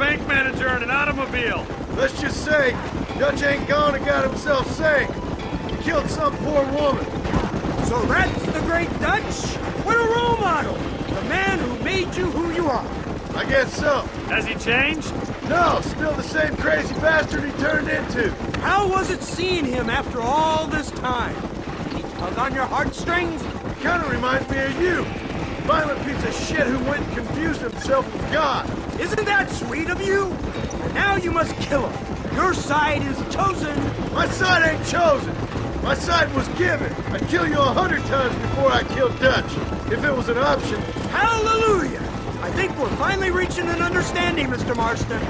bank manager in an automobile. Let's just say, Dutch ain't gone and got himself saved. He killed some poor woman. So that's the great Dutch? What a role model! The man who made you who you are. I guess so. Has he changed? No, still the same crazy bastard he turned into. How was it seeing him after all this time? Did he tug on your heartstrings? Kinda reminds me of you. Violent piece of shit who went and confused himself with God. Isn't that sweet of you? Now you must kill him. Your side is chosen. My side ain't chosen. My side was given. I'd kill you a hundred times before I killed Dutch. If it was an option. Hallelujah! I think we're finally reaching an understanding, Mr. Marston.